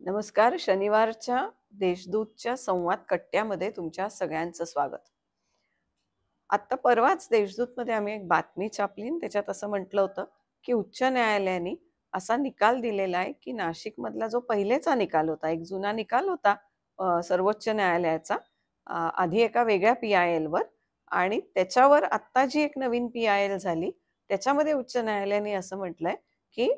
नमस्कार शनिवारच्या देशदूतच्या संवाद कट्ट्यामध्ये तुमच्या सगळ्यांचं स्वागत. आत्ता परवाच देशदूतमध्ये आम्ही एक बातमी छापली त्याच्यात असं म्हटलं होतं की उच्च न्यायालयाने असा निकाल दिलेला आहे की नाशिकमधला जो पहिलेचा निकाल होता एक जुना निकाल होता सर्वोच्च न्यायालयाचा आधी एका वेगळ्या पी आय एलवर आणि त्याच्यावर आत्ता जी एक नवीन पी आय एल झाली त्याच्यामध्ये उच्च न्यायालयाने असं म्हटलंय की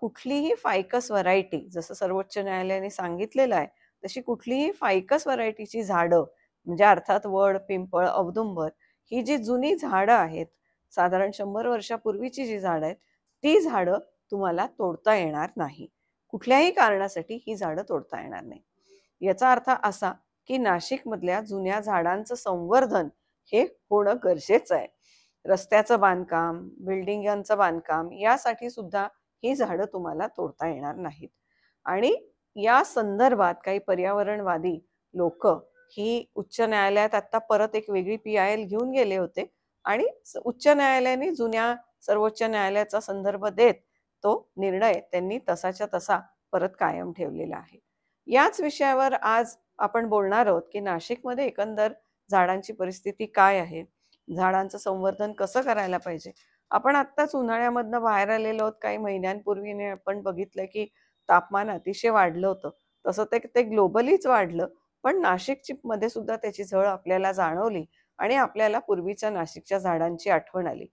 कुठलीही फायकस व्हरायटी जसं सर्वोच्च न्यायालयाने सांगितलेलं आहे तशी कुठलीही फायकस व्हरायटीची झाडं म्हणजे अर्थात वड पिंपळ अवदुंबर ही जी जुनी झाडं आहेत साधारण शंभर वर्षापूर्वीची जी झाडं आहेत ती झाडं तुम्हाला तोडता येणार नाही. कुठल्याही कारणासाठी ही झाडं तोडता येणार नाही. याचा अर्थ असा की नाशिकमधल्या जुन्या झाडांचं संवर्धन हे होणं गरजेचं आहे. रस्त्याचं बांधकाम बिल्डिंगांचं बांधकाम यासाठी सुद्धा ही झाडं तुम्हाला तोडता येणार नाहीत. आणि या संदर्भात काही पर्यावरणवादी लोक ही उच्च न्यायालयात आता परत एक वेगळी पी आय एल घेऊन गेले होते आणि उच्च न्यायालयाने जुन्या सर्वोच्च न्यायालयाचा संदर्भ देत तो निर्णय त्यांनी तसाच्या तसा परत कायम ठेवलेला आहे. याच विषयावर आज आपण बोलणार आहोत की नाशिकमध्ये एकंदर झाडांची परिस्थिती काय आहे? झाडांचं संवर्धन कसं करायला पाहिजे? आपण आत्ताच उन्हाळ्यामधनं बाहेर आलेलो आहोत काही महिन्यांपूर्वीने आपण बघितलं की तापमान अतिशय वाढलं होतं. तसं ते ते ग्लोबलीच वाढलं पण नाशिकमध्ये सुद्धा त्याची झळ आपल्याला जाणवली आणि आपल्याला पूर्वीच्या नाशिकच्या झाडांची आठवण आली.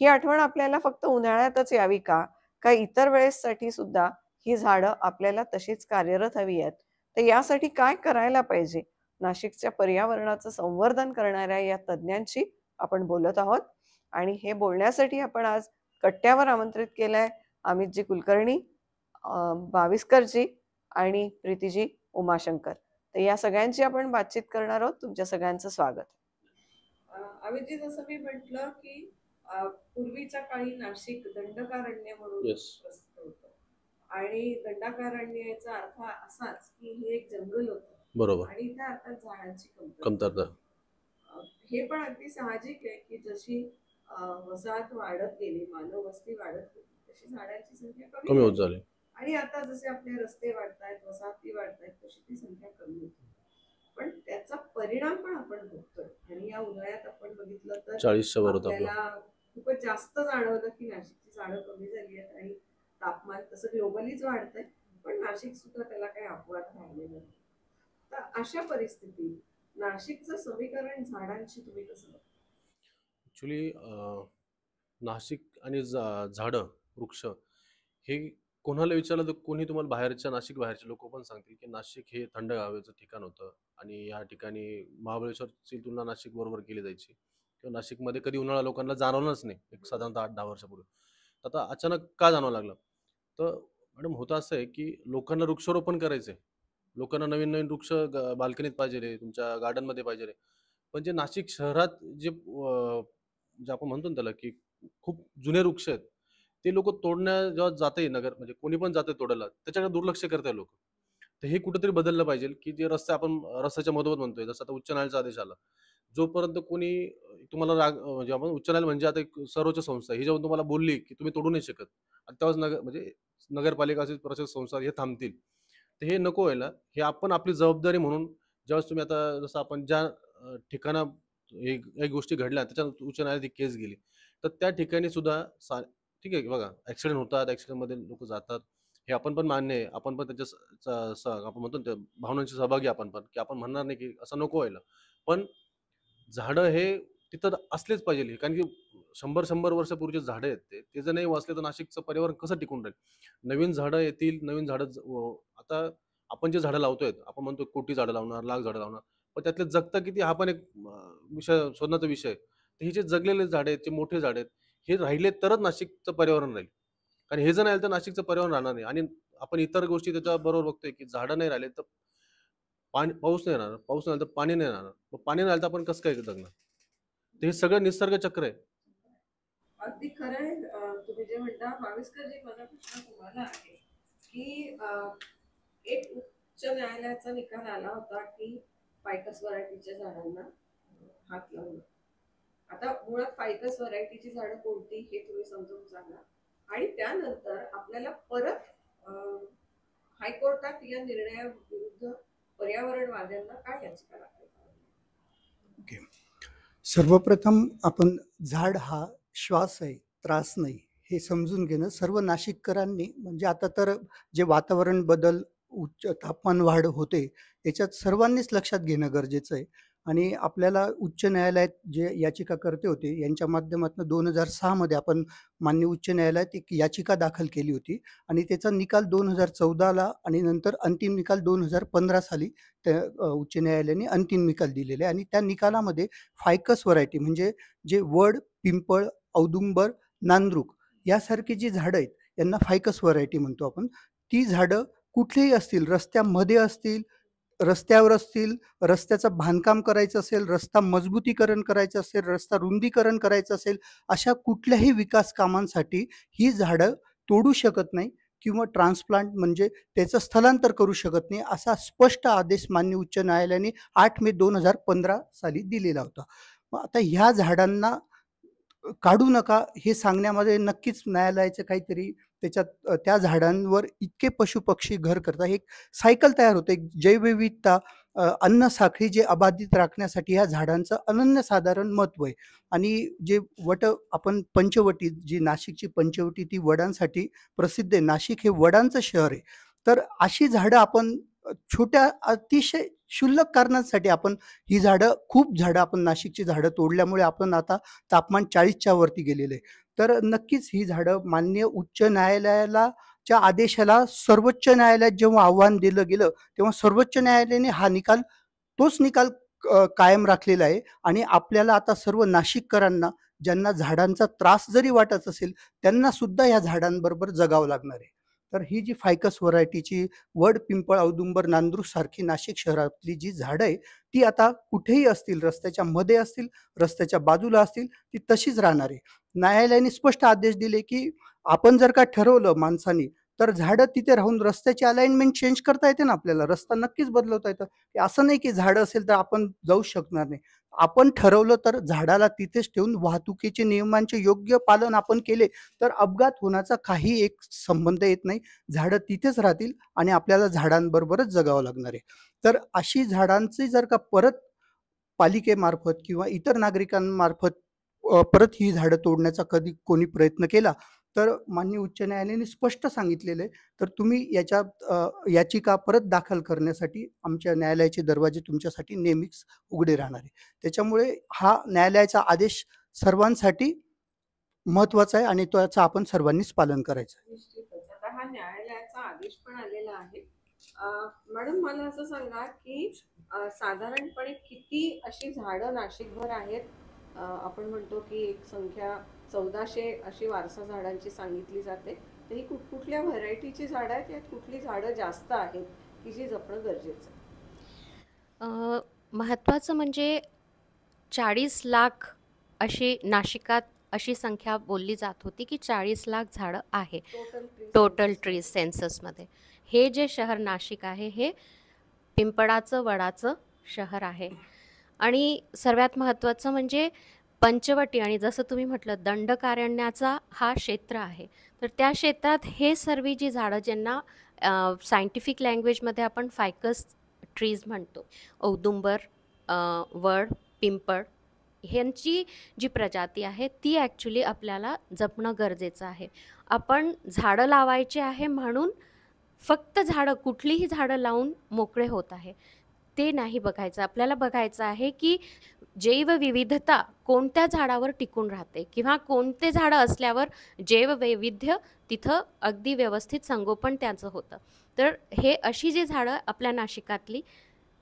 ही आठवण आपल्याला फक्त उन्हाळ्यातच यावी का? का इतर वेळेससाठी सुद्धा ही झाडं आपल्याला तशीच कार्यरत हवी आहेत? तर यासाठी काय करायला पाहिजे? नाशिकच्या पर्यावरणाचं संवर्धन करणाऱ्या या तज्ज्ञांशी आपण बोलत आहोत. आणि हे बोलण्यासाठी आपण आज कट्ट्यावर आमंत्रित केलंय अमितजी कुलकर्णी अं, भाविस्करजी आणि प्रीतीजी उमाशंकर. तर या सगळ्यांची आपण बातचीत करणार आहोत. तुमच्या सगळ्यांचं स्वागत. अमितजी जसं मी म्हटलं की पूर्वीच्या काळी नाशिक दंडकारण्य म्हणून Yes. प्रसिद्ध होतं. आणि दंडकारण्य अर्थ असाच की हे एक जंगल होतं. बरोबर. आणि त्या अर्थात झाडांची कमतरता. हे पण अगदी साहजिक आहे की जशी वसाहत वाढत गेली मानव वस्ती वाढत गेली तशी झाडांची संख्या कमी होत झाले. आणि आता जसे आपले रस्ते वाढतायत वसाहती वाढतायत तशी ती संख्या कमी होते पण त्याचा परिणाम पण आपण बघतोय. आणि या उन्हाळ्यात आपण बघितलं तर आपल्याला खूपच जास्त जाणवलं की नाशिकची झाडं कमी झाली आहेत आणि तापमान तसं ग्लोबलीच वाढतंय. पण नाशिक सुद्धा त्याला काही अपवाद राहिलेला नाही तर अशा परिस्थितीत नाशिकचं समीकरण झाडांशी तुम्ही कसं बघता? ॲक्च्युली नाशिक आणि झा- झाडं वृक्ष हे कोणाला विचारलं तर कोणी तुम्हाला बाहेरच्या नाशिक बाहेरचे लोक पण सांगतील की नाशिक हे थंड हवेचं ठिकाण होतं आणि या ठिकाणी महाबळेश्वरची तुलना नाशिक बरोबर केली जायची. किंवा नाशिकमध्ये कधी उन्हाळा लोकांना जाणवलंच नाही एक साधारणतः आठ दहा वर्षापूर्वी. आता अचानक का जाणवं लागलं? तर मॅडम होतं असं आहे की लोकांना वृक्षारोपण करायचं आहे लोकांना नवीन नवीन वृक्ष बाल्कनीत पाहिजे रे तुमच्या गार्डनमध्ये पाहिजे रे. पण जे नाशिक शहरात जे जे आपण म्हणतो ना त्याला की खूप जुने वृक्ष आहेत ते लोक तोडण्या जेव्हा जाते नगर म्हणजे कोणी पण जाते तोडायला त्याच्याकडे दुर्लक्ष करताय लोक. तर हे कुठेतरी बदललं पाहिजे की जे रस्ते आपण रस्त्याच्या मधोमध म्हणतोय जसं आता उच्च न्यायालयाचा आदेश आला जोपर्यंत कोणी तुम्हाला राग म्हणजे आपण उच्च न्यायालय म्हणजे आता एक सर्वोच्च संस्था ही जेव्हा तुम्हाला बोलली की तुम्ही तोडू नाही शकत आणि तेव्हाच नगर म्हणजे नगरपालिका असेल प्रशासक संस्था हे थांबतील तर हे नको व्हायला हे आपण आपली जबाबदारी म्हणून ज्यावेळेस तुम्ही आता जसं आपण ज्या ठिकाणा एक गोष्टी घडल्या त्याच्यात उच्च न्यायालयात केस गेली. तर त्या ठिकाणी सुद्धा सा ठीक आहे बघा ऍक्सिडेंट होतात ऍक्सिडेंटमध्ये लोक जातात. हे आपण पण मान्य आहे. आपण पण त्याच्या आपण म्हणतो ना त्या भावनांची सहभागी आपण पण की आपण म्हणणार नाही की असं नको व्हायला. पण झाडं हे तिथं असलेच पाहिजे कारण की शंभर शंभर वर्षापूर्वीचे झाडं आहेत ते. ते जर नाही वाचले तर नाशिकचं पर्यावरण कसं टिकून राहील? नवीन झाडं येतील नवीन झाडं आता आपण जे झाडं लावतोय आपण म्हणतो कोटी झाडं लावणार लाख झाडं लावणार. पण त्यातलं जगता किती हा पण एक विषय शोधण्याचा विषय. आहे तर हे जे जगलेले झाडं आहेत जे मोठे झाड आहेत हे राहिले तरच नाशिकचं पर्यावरण राहील. कारण हे जर नाही राहिलं तर नाशिकचं पर्यावरण राहणार नाही. आणि आपण इतर गोष्टी त्याच्या बरोबर बघतोय की झाडं नाही राहिले तर पाणी पाऊस नाही राहणार. पाऊस नाही तर पाणी नाही राहणार. मग पाणी नाही आलं तर आपण कसं काय जगणार? तर हे सगळं निसर्ग चक्र आहे. अगदी खरं आहे. अं, तुम्ही जे म्हणता भाविस्करजी माझा प्रश्न तुम्हाला आहे की अं, एक उच्च न्यायालयाचा निकाल आला होता की फायकस व्हरायटीच्या झाडांना हात लावणं आता मुळात फायकस व्हरायटीची झाडं कोणती हे तुम्ही समजून सांगा. आणि त्यानंतर आपल्याला परत हायकोर्टात या निर्णयाविरुद्ध पर्यावरणवाद्यांना काय याचिका दाखल सर्वप्रथम आपण झाड हा श्वास आहे त्रास नाही हे समजून घेणं. सर्व नाशिककरांनी म्हणजे आता तर जे वातावरण बदल उच्च तापमान वाढ होते याच्यात सर्वांनीच लक्षात घेणं गरजेचं आहे. आणि आपल्याला उच्च न्यायालयात जे याचिकाकर्ते होते यांच्या माध्यमातून दोन हजार सहामध्ये आपण मान्य उच्च न्यायालयात एक याचिका दाखल केली होती. आणि त्याचा निकाल दोन हजार चौदाला आणि नंतर अंतिम निकाल दोन हजार पंधरा साली त्या उच्च न्यायालयाने अंतिम निकाल दिलेले आहे. आणि त्या निकालामध्ये फायकस व्हरायटी म्हणजे जे वड पिंपळ औदुंबर नांद्रुक यासारखी जी झाडं आहेत यांना फायकस व्हरायटी म्हणतो आपण. ती झाडं कुठलेही असतील रस्त्यामध्ये असतील रस्त्यावर असतील रस्त्याचं बांधकाम करायचं असेल रस्ता मजबूतीकरण करायचं असेल रस्ता रुंदीकरण करायचं असेल अशा कुठल्याही विकास कामांसाठी ही झाडं तोडू शकत नाही किंवा ट्रान्सप्लांट म्हणजे त्याचं स्थलांतर करू शकत नाही असा स्पष्ट आदेश मान्य उच्च न्यायालयाने आठ मे दोन हजार पंधरा साली दिलेला होता. मग आता ह्या झाडांना काढू नका हे सांगण्यामध्ये नक्कीच न्यायालयाचं काहीतरी त्याच्यात त्या झाडांवर इतके पशुपक्षी घर करतात. एक सायकल तयार होते. एक जैवविविधता अन्न साखळी जे अबाधित राखण्यासाठी ह्या झाडांचं अनन्यसाधारण महत्त्व आहे. आणि जे वट आपण पंचवटी जी नाशिकची पंचवटी ती वडांसाठी प्रसिद्ध आहे. नाशिक हे वडांचं शहर आहे. तर अशी झाडं आपण छोट्या अतिशय क्षुल्लक कारणांसाठी आपण ही झाडं खूप झाडं आपण नाशिकची झाडं तोडल्यामुळे आपण आता तापमान चाळीसच्या वरती गेलेलं आहे. तर नक्कीच ही झाडं मान्य उच्च न्यायालयाला च्या आदेशाला सर्वोच्च न्यायालयात जेव्हा आव्हान दिलं गेलं तेव्हा सर्वोच्च न्यायालयाने हा निकाल तोच निकाल कायम राखलेला आहे. आणि आपल्याला आता सर्व नाशिककरांना ज्यांना झाडांचा त्रास जरी वाटत असेल त्यांना सुद्धा ह्या झाडांबरोबर जगावं लागणार आहे. तर ही जी फायकस व्हरायटीची वड पिंपळ औदुंबर नांदूर सारखी नाशिक शहरातली जी झाडं आहे ती आता कुठेही असतील रस्त्याच्या मध्ये असतील रस्त्याच्या बाजूला असतील ती तशीच राहणार आहे. न्यायालयाने स्पष्ट आदेश दिले की आपण जर का ठरवलं माणसाने तर झाडं तिथे राहून रस्त्याची अलाइनमेंट चेंज करता येते ना आपल्याला. रस्ता नक्कीच बदलवता येतं. असं नाही की झाडं असेल तर आपण जाऊ शकणार नाही. आपण ठरवलं तर झाडाला तिथेच ठेवून वाहतुकीचे नियमांचे योग्य पालन आपण केले तर अपघात होण्याचा काही एक संबंध येत नाही. झाडं तिथेच राहतील आणि आपल्याला झाडांबरोबरच जगावं लागणार आहे. तर अशी झाडांची जर का परत पालिकेमार्फत किंवा इतर नागरिकांमार्फत परत ही झाडं तोडण्याचा कधी कोणी प्रयत्न केला तर माननीय उच्च न्यायालयाने स्पष्ट सांगितलेलं आहे. तर तुम्ही याच्या याचिका परत दाखल करण्यासाठी आमच्या न्यायालयाचे दरवाजे तुमच्यासाठी नेहमीच उघडे राहणार आहे. त्याच्यामुळे हा न्यायालयाचा आदेश सर्वांसाठी महत्त्वाचा आहे आणि त्याचं आपण सर्वांनीच पालन करायचं आहे. निश्चितच. आता हा न्यायालयाचा आदेश पण आलेला आहे. मॅडम मला असं सांगा की साधारणपणे किती अशी झाडं नाशिकभर आहेत? आपण म्हणतो की एक संख्या चौदाशे अशी वारसा झाडांची सांगितली जाते. तर ही कुठ कुठल्या व्हरायटीची झाडं आहेत? यात कुठली झाडं जास्त आहेत? की जी जपणं गरजेचं आहे? महत्त्वाचं म्हणजे चाळीस लाख अशी नाशिकात अशी संख्या बोलली जात होती की चाळीस लाख झाडं आहे. टोटल ट्री सेन्ससमध्ये हे जे शहर नाशिक आहे हे पिंपळाचं वडाचं शहर आहे. आणि सर्वात महत्त्वाचं म्हणजे पंचवटी आणि जसं तुम्ही म्हटलं दंडकारण्याचा हा क्षेत्र आहे. तर त्या क्षेत्रात हे सर्व जी झाडं ज्यांना सायंटिफिक लँग्वेजमध्ये आपण फायकस ट्रीज म्हणतो औदुंबर वड पिंपळ ह्यांची जी प्रजाती आहे ती ॲक्च्युली आपल्याला जपणं गरजेचं आहे. आपण झाडं लावायचे आहे म्हणून फक्त झाडं कुठलीही झाडं लावून मोकळे होत आहे. ते नाही बघायचं. आपल्याला बघायचं आहे की जैवविविधता कोणत्या झाडावर टिकून राहते किंवा कोणते झाडं असल्यावर जैववैविध्य तिथं अगदी व्यवस्थित संगोपन त्याचं होतं. तर हे अशी जी झाडं आपल्या नाशिकातली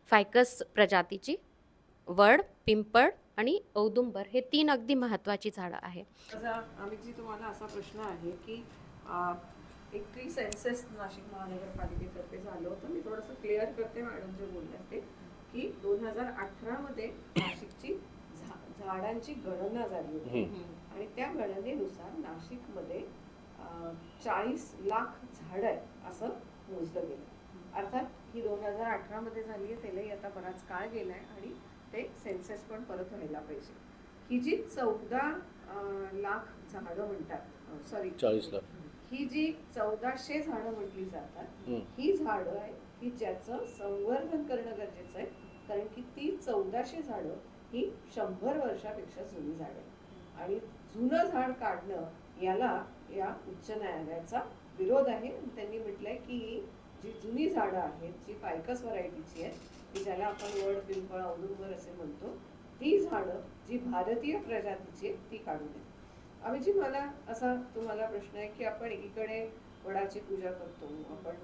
फायकस प्रजातीची वड पिंपळ आणि औदुंबर हे तीन अगदी महत्त्वाची झाडं आहेत माझा तुम्हाला असा प्रश्न आहे की एक ट्री सेन्सेस नाशिक महानगरपालिकेतर्फे झालं होतं. मी थोडंसं क्लिअर करते मॅडम जे बोलल्या ते की दोन हजार अठरामध्ये नाशिकची झाडांची गणना झाली होती. आणि त्या गणनेनुसार नाशिकमध्ये चाळीस लाख झाडं आहेत असं मोजलं गेलं. अर्थात ही दोन हजार अठरामध्ये झाली आहे त्यालाही आता बराच काळ गेलाय आणि ते सेन्सेस पण परत व्हायला पाहिजे. ही जी चौदा लाख झाडं म्हणतात सॉरी 40 लाख. ही जी चौदाशे झाडं म्हटली जातात. ही झाडं आहेत की ज्याचं संवर्धन करणं गरजेचं आहे कारण की ती चौदाशे झाडं ही शंभर वर्षापेक्षा जुनी झाडं आहेत. आणि जुनं झाड काढणं याला या उच्च न्यायालयाचा विरोध आहे. त्यांनी म्हटलंय की जी जुनी झाडं आहेत जी फायकस व्हरायटीची आहेत की ज्याला आपण वड पिंपळ औदुंबर असे म्हणतो ती झाडं जी भारतीय प्रजातीची आहेत ती काढू नये. अभिजी मला असा तुम्हाला प्रश्न आहे की आपण एकीकडे वडाची पूजा करतो आपण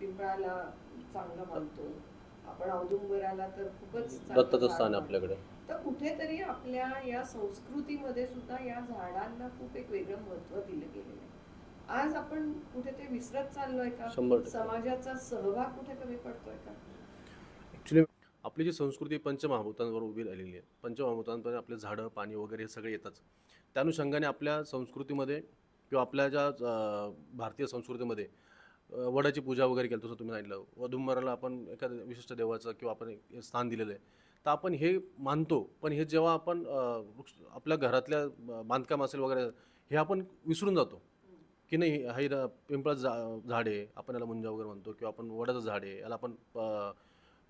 पिंपळाला चांगलं मानतो आपण औदुंबराला तर खूपच दत्ताचं स्थान आहे. आपल्याकडे. तर कुठेतरी आपल्या या संस्कृतीमध्ये सुद्धा या झाडांना खूप एक वेगळं महत्त्व दिलं गेलेलं आहे. आज आपण कुठे ते विसरत चाललोय का. समाजाचा सहभाग कुठे कमी पडतोय का? आपली जी संस्कृती पंचमहाभूतांवर उभी राहिलेली आहे पंचमहाभूतांमध्ये आपले झाडं पाणी वगैरे हे सगळे येतात. त्या अनुषंगाने आपल्या संस्कृतीमध्ये किंवा आपल्या ज्या भारतीय संस्कृतीमध्ये वडाची पूजा वगैरे केली तसं तुम्ही सांगितलं. वधुंबराला आपण एखाद्या विशिष्ट देवाचं किंवा आपण स्थान दिलेलं आहे. तर आपण हे मानतो पण हे जेव्हा आपण वृक्ष- आपल्या घरातल्या बांधकाम असेल वगैरे हे आपण विसरून जातो. की नाही हे र- पिंपळाचं झा झाड आहे आपण याला मुंजा वगैरे म्हणतो किंवा आपण वडाचं झाड आहे याला आपण अं,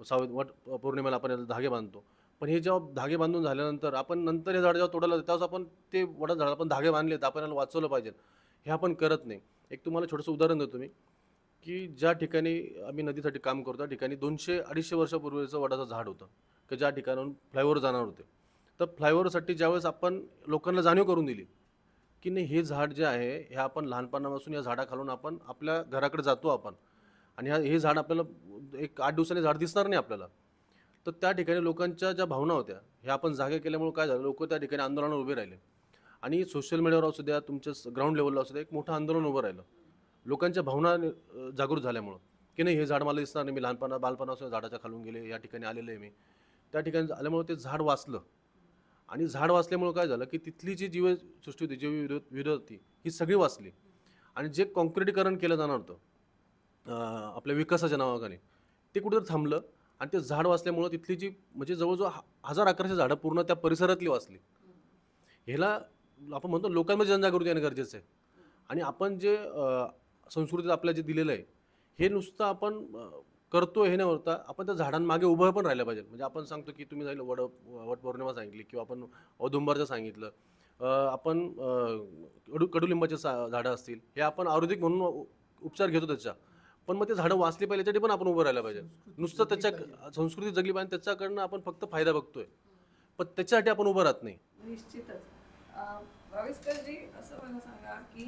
सावध वट पौर्णिमेला आपण याला धागे बांधतो. पण हे जेव्हा धागे बांधून झाल्यानंतर आपण नंतर हे झाड जेव्हा तोडायला तेव्हाच त्यावेळेस आपण ते वडा झाड आपण धागे बांधले तर आपण याला वाचवलं पाहिजे. हे आपण करत नाही. एक तुम्हाला छोटंसं उदाहरण देतो मी की ज्या ठिकाणी आम्ही नदीसाठी काम करतो त्या ठिकाणी दोनशे अडीचशे वर्षापूर्वीचं वडाचं झाड होतं की ज्या ठिकाणाहून फ्लायओव्हर जाणार होते. तर फ्लायओव्हरसाठी ज्यावेळेस आपण लोकांना जाणीव करून दिली की नाही हे झाड जे आहे हे आपण लहानपणापासून या झाडाखालून आपण आपल्या घराकडे जातो आपण. आणि हा हे झाड आपल्याला एक आठ दिवसांनी झाड दिसणार नाही आपल्याला. तर त्या ठिकाणी लोकांच्या ज्या भावना होत्या हे आपण जागे केल्यामुळे काय झालं? लोक त्या ठिकाणी आंदोलनावर उभे राहिले. आणि सोशल मीडियावर असू द्या तुमच्या ग्राउंड लेवलला असू द्या एक मोठं आंदोलन उभं राहिलं. लोकांच्या भावना जागृत झाल्यामुळं. की नाही हे झाड मला दिसणार नाही मी लहानपणा बालपणापासून झाडाच्या खालून गेले या ठिकाणी आलेलं आहे मी. त्या ठिकाणी आल्यामुळं ते झाड वाचलं. आणि झाड वाचल्यामुळं काय झालं की तिथली जी जीवसृष्टी होती जीव विरोध होती ही सगळी वाचली. आणि जे कॉन्क्रिटीकरण केलं जाणार होतं आपल्या विकासाच्या नावाखाली ते कुठेतरी थांबलं. आणि ते झाड वाचल्यामुळं तिथली जी म्हणजे जवळजवळ हजार अकराशे झाडं पूर्ण त्या परिसरातली वाचली. ह्याला आपण म्हणतो लोकांमध्ये जनजागृती येणं गरजेचं आहे. आणि आपण जे संस्कृतीत आपल्या जे दिलेलं आहे हे नुसतं आपण करतो हे न होता आपण त्या झाडांमागे उभं पण राहिलं पाहिजे. म्हणजे आपण सांगतो की तुम्ही जाईल वड वटपौर्णिमा सांगितली किंवा आपण औदुंबरचं सांगितलं आपण कडू कडुलिंबाचे सा झाडं असतील हे आपण आयुर्वेदिक म्हणून उपचार घेतो त्याच्या. पण मग ते झाडं वाचली पाहिजे त्यासाठी पण आपण उभं राहायला पाहिजे. नुसतं त्याच्या संस्कृती जगली पाहिजे त्याच्याकडनं आपण फक्त फायदा बघतोय. पण त्याच्यासाठी आपण उभं राहत नाही. निश्चितच. असं मला सांगा की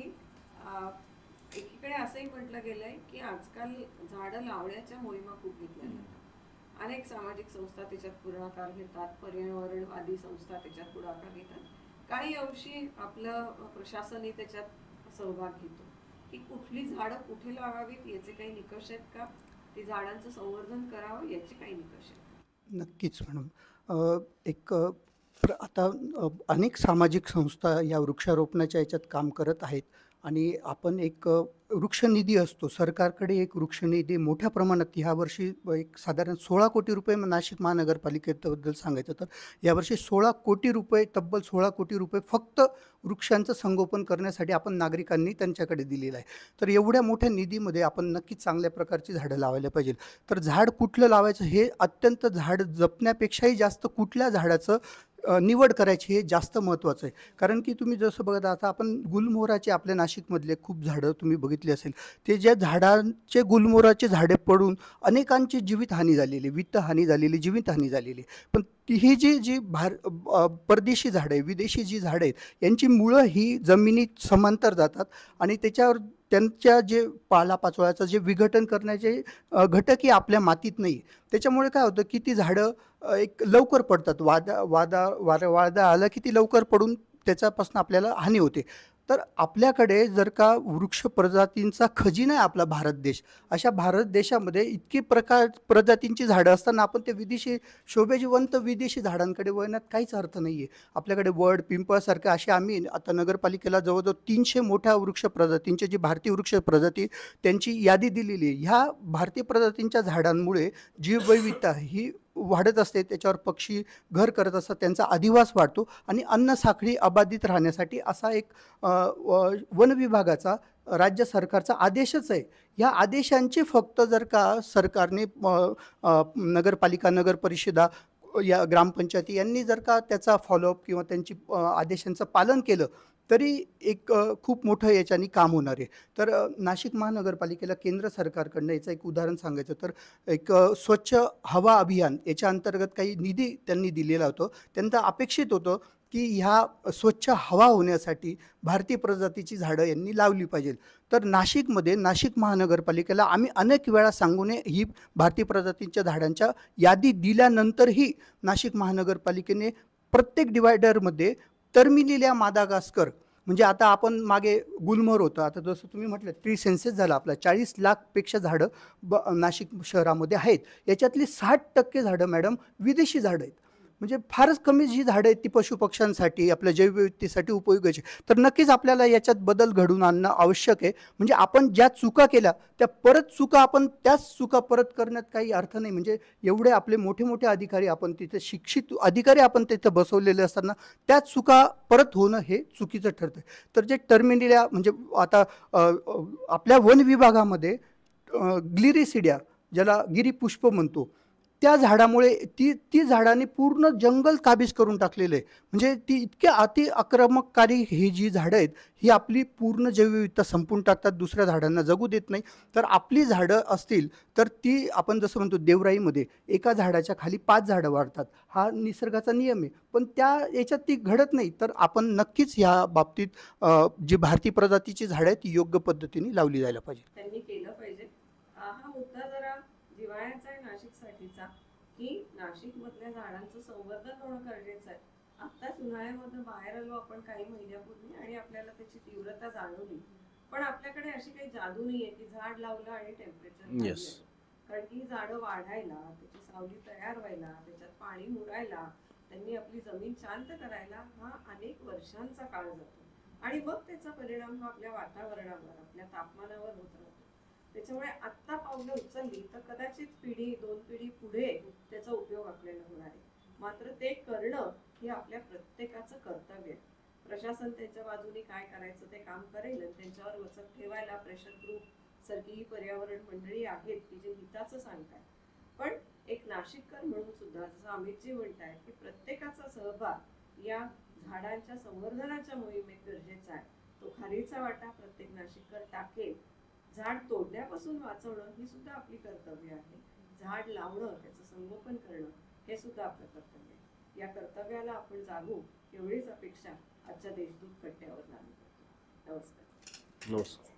एकीकडे असंही म्हटलं गेलंय की आजकाल झाडं लावण्याच्या मोहिमा खूप घेतल्या जातात अनेक सामाजिक संस्था त्याच्यात पुढाकार घेतात पर्यावरणवादी संस्था त्याच्यात पुढाकार घेतात. काही अंशी आपलं प्रशासनही त्याच्यात सहभाग घेतो. की कुठली झाडं कुठे लावावीत याचे काही निकष आहेत का? ती झाडांचं संवर्धन करावं याचे काही निकष आहेत. नक्कीच मॅडम. एक प्र आता अनेक सामाजिक संस्था या वृक्षारोपणाच्या याच्यात काम करत आहेत आणि आपण एक वृक्षनिधी असतो. सरकारकडे एक वृक्षनिधी मोठ्या प्रमाणात ह्या वर्षी एक साधारण सोळा कोटी रुपये नाशिक महानगरपालिकेबद्दल सांगायचं तर यावर्षी सोळा कोटी रुपये तब्बल सोळा कोटी रुपये फक्त वृक्षांचं संगोपन करण्यासाठी आपण नागरिकांनी त्यांच्याकडे दिलेलं आहे. तर एवढ्या मोठ्या निधीमध्ये आपण नक्कीच चांगल्या प्रकारची झाडं लावायला पाहिजे. तर झाड कुठलं लावायचं हे अत्यंत झाड जपण्यापेक्षाही जास्त कुठल्या झाडाचं निवड करायची हे जास्त महत्त्वाचं आहे. कारण की तुम्ही जसं बघत आता आपण गुलमोहराचे आपल्या नाशिकमधले खूप झाडं तुम्ही बघितली असेल. ते ज्या झाडांचे गुलमोहराचे झाडे पडून अनेकांची जीवितहानी झालेली वित्तहानी झालेली जीवितहानी झालेली पण ती ही जी जी भार परदेशी झाडं आहे विदेशी जी झाडं आहेत यांची मुळं ही जमिनीत समांतर जातात आणि त्याच्यावर त्यांच्या जे पालापाचोळ्याचं जे विघटन करण्याचे घटकही आपल्या मातीत नाही. त्याच्यामुळे काय होतं की ती झाडं एक लवकर पडतात. वादा वादा वारं वादा आलं की ती लवकर पडून त्याच्यापासून आपल्याला हानी होते. तर आपल्याकडे जर का वृक्ष प्रजातींचा खजिना आहे आपला भारत देश अशा भारत देशामध्ये इतकी प्रकार प्रजातींची झाडं असताना आपण ते विदेशी शोभेजीवंत विदेशी झाडांकडे वळण्यात काहीच अर्थ नाही आहे आपल्याकडे वड पिंपळसारखं असे आम्ही आता नगरपालिकेला जवळजवळ तीनशे मोठ्या वृक्ष प्रजातींचे जी भारतीय वृक्ष प्रजाती त्यांची यादी दिलेली आहे. ह्या भारतीय प्रजातींच्या झाडांमुळे जीववैविधता ही वाढत असते त्याच्यावर पक्षी घर करत असतात त्यांचा अधिवास वाढतो आणि अन्न साखळी अबाधित राहण्यासाठी असा एक वन विभागाचा राज्य सरकारचा आदेशच आहे. या आदेशांची फक्त जर का सरकारने नगरपालिका नगर परिषदा या ग्रामपंचायती यांनी जर का त्याचा फॉलोअप किंवा त्यांची आदेशांचं पालन केलं तरी एक खूप मोठं याच्याने काम होणार आहे. तर नाशिक महानगरपालिकेला केंद्र सरकारकडनं याचं एक उदाहरण सांगायचं तर एक स्वच्छ हवा अभियान याच्या अंतर्गत काही निधी त्यांनी दिलेला होतो. त्यांना अपेक्षित होतं की ह्या स्वच्छ हवा होण्यासाठी भारतीय प्रजातीची झाडं यांनी लावली पाहिजेत तर नाशिकमध्ये नाशिक महानगरपालिकेला आम्ही अनेक वेळा सांगून ही भारतीय प्रजातींच्या झाडांच्या यादी दिल्यानंतरही नाशिक महानगरपालिकेने प्रत्येक डिवायडरमध्ये टर्मिलिल्या मादागास्कर म्हणजे आता आपण मागे गुलमोहर होतो. आता जसं तुम्ही म्हटलं ट्री सेन्सेस झाला आपला. चाळीस लाखपेक्षा झाडं ब नाशिक शहरामध्ये आहेत. याच्यातली साठ टक्के झाडं मॅडम विदेशी झाडं आहेत. म्हणजे फारच कमी जी झाडं आहेत ती पशुपक्ष्यांसाठी आपल्या जैवविविधतेसाठी उपयोगाची तर नक्कीच आपल्याला याच्यात बदल घडून आणणं आवश्यक आहे. म्हणजे आपण ज्या चुका केल्या त्या परत चुका आपण त्याच चुका परत करण्यात काही अर्थ नाही. म्हणजे एवढे आपले मोठे मोठे अधिकारी आपण तिथे शिक्षित अधिकारी आपण तिथे बसवलेले असताना त्याच चुका परत होणं हे चुकीचं ठरतं तर जे टर्मिनिल्या म्हणजे आता आपल्या वन विभागामध्ये ग्लिरिसिडिया ज्याला गिरीपुष्प म्हणतो त्या झाडामुळे ती ती झाडाने पूर्ण जंगल काबीज करून टाकलेलं. आहे म्हणजे ती इतक्या अति आक्रमककारी ही जी झाडं आहेत ही आपली पूर्ण जैवविविधता संपून टाकतात दुसऱ्या झाडांना जगू देत नाही. तर आपली झाडं असतील तर ती आपण जसं म्हणतो देवराईमध्ये एका झाडाच्या खाली पाच झाडं वाढतात. हा निसर्गाचा नियम आहे. पण त्या याच्यात ती घडत नाही. तर आपण नक्कीच ह्या बाबतीत जी भारतीय प्रजातीची झाडं आहेत ती योग्य पद्धतीने लावली जायला पाहिजे. त्यांनी केलं पाहिजे. हा मुद्दा जरा जिवाळ्याचा आहे नाशिकसाठीचा की नाशिक मधल्या झाडांचं संवर्धन होणं गरजेचं आहे. आत्ताच उन्हाळ्यामध्ये बाहेर आलो आपण काही महिन्यापूर्वी आणि आपल्याला त्याची तीव्रता जाणवली. पण आपल्याकडे अशी काही जादू नाहीये की झाड लावलं आणि टेम्परेचर Yes. कारण की ही झाडं वाढायला त्याची सावली तयार व्हायला त्याच्यात पाणी मुरायला त्यांनी आपली जमीन शांत करायला हा अनेक वर्षांचा काळ जातो. आणि मग त्याचा परिणाम हा आपल्या वातावरणावर आपल्या तापमानावर होत राहतो. त्याच्यामुळे आत्ता पावलं उचलली तर कदाचित पिढी दोन पिढी पुढे त्याचा उपयोग आपल्याला होणार आहे. मात्र ते करणं हे आपल्या प्रत्येकाचं कर्तव्य आहे. प्रशासन त्यांच्या बाजूने काय करायचं ते काम करेल आणि त्यांच्यावर वचक ठेवायला प्रेशर ग्रुप सारखी ही पर्यावरण मंडळी आहेत की जे हिताचं सांगतात पण एक नाशिककर म्हणून सुद्धा जसं अमितजी म्हणतायत की प्रत्येकाचा सहभाग या झाडांच्या संवर्धनाच्या मोहिमेत गरजेचा आहे. तो खालीचा वाटा प्रत्येक नाशिककर टाकेल. झाड तोडण्यापासून वाचवणं ही सुद्धा आपली कर्तव्य आहे. झाड लावणं त्याचं संगोपन करणं हे सुद्धा आपलं कर्तव्य आहे. या कर्तव्याला आपण जागू एवढीच अपेक्षा आजच्या देशदूत कट्ट्यावर लागू करतो. नमस्कार. नमस्कार.